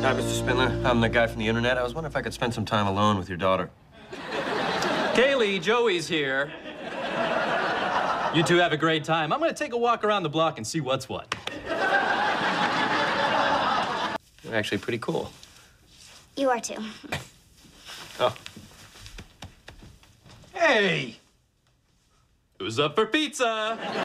Hi, Mr. Spindler. I'm the guy from the internet. I was wondering if I could spend some time alone with your daughter. Kaylee, Joey's here. You two have a great time. I'm gonna take a walk around the block and see what's what. You're actually pretty cool. You are too. Oh. Hey! Who's up for pizza?